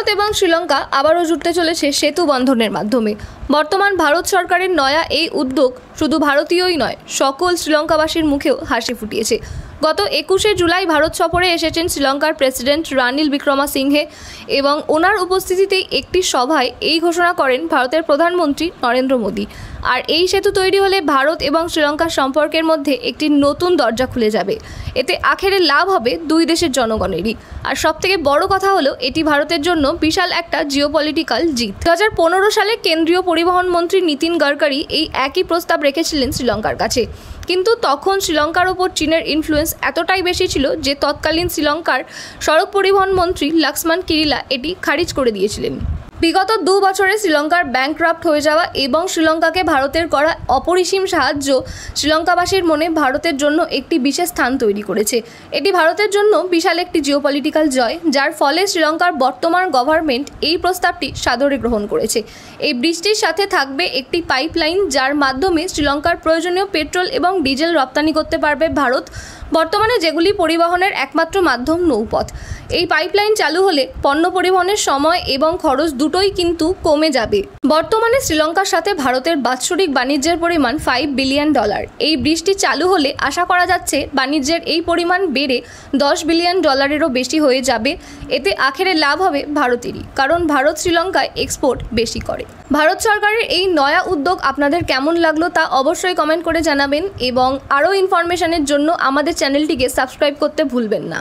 ভারত এবং শ্রীলঙ্কা আবারও জুটতে চলেছে সেতু বন্ধনের মাধ্যমে। বর্তমান ভারত সরকারের নয়া এই উদ্যোগ শুধু ভারতীয়ই নয়, সকল শ্রীলঙ্কাবাসীর মুখেও হাসি ফুটিয়েছে। গত একুশে জুলাই ভারত সফরে এসেছেন শ্রীলঙ্কার প্রেসিডেন্ট রানিল বিক্রমা সিংহে এবং ওনার উপস্থিতিতেই একটি সভায় এই ঘোষণা করেন ভারতের প্রধানমন্ত্রী নরেন্দ্র মোদী। আর এই সেতু তৈরি হলে ভারত এবং শ্রীলঙ্কার সম্পর্কের মধ্যে একটি নতুন দরজা খুলে যাবে। এতে আখেরে লাভ হবে দুই দেশের জনগণেরই। আর সবথেকে বড় কথা হলো, এটি ভারতের জন্য বিশাল একটা জিওপলিটিক্যাল জিত। দু হাজার পনেরো সালে কেন্দ্রীয় পরিবহন মন্ত্রী নীতিন গড়কারি এই একই প্রস্তাব রেখেছিলেন শ্রীলঙ্কার কাছে। কিন্তু তখন শ্রীলঙ্কার ওপর চীনের ইনফ্লুয়েন্স এতটাই বেশি ছিল যে তৎকালীন শ্রীলঙ্কার সড়ক পরিবহন মন্ত্রী লাক্সমান কিরিলা এটি খারিজ করে দিয়েছিলেন। বিগত দু বছরে শ্রীলঙ্কার ব্যাংক্রাফ্ট হয়ে যাওয়া এবং শ্রীলঙ্কাকে ভারতের করা অপরিসীম সাহায্য শ্রীলঙ্কাবাসীর মনে ভারতের জন্য একটি বিশেষ স্থান তৈরি করেছে। এটি ভারতের জন্য বিশাল একটি জিওপলিটিক্যাল জয়, যার ফলে শ্রীলঙ্কার বর্তমান গভর্নমেন্ট এই প্রস্তাবটি সাদরে গ্রহণ করেছে। এই ব্রিজটির সাথে থাকবে একটি পাইপলাইন, যার মাধ্যমে শ্রীলঙ্কার প্রয়োজনীয় পেট্রোল এবং ডিজেল রপ্তানি করতে পারবে ভারত। বর্তমানে যেগুলি পরিবহনের একমাত্র মাধ্যম নৌপথ। এই পাইপলাইন চালু হলে পণ্য পরিবহনের সময় এবং খরচ দুটোই কিন্তু কমে যাবে। বর্তমানে শ্রীলঙ্কার সাথে ভারতের বাৎসরিক বাণিজ্যের পরিমাণ ফাইভ বিলিয়ন ডলার এই ব্রিজটি চালু হলে আশা করা যাচ্ছে বাণিজ্যের এই পরিমাণ বেড়ে দশ বিলিয়ন ডলারেরও বেশি হয়ে যাবে। এতে আখেরে লাভ হবে ভারতেরই, কারণ ভারত শ্রীলঙ্কায় এক্সপোর্ট বেশি করে। ভারত সরকারের এই নয়া উদ্যোগ আপনাদের কেমন লাগল তা অবশ্যই কমেন্ট করে জানাবেন এবং আরও ইনফরমেশনের জন্য আমাদের চ্যানেলটিকে সাবস্ক্রাইব করতে ভুলবেন না।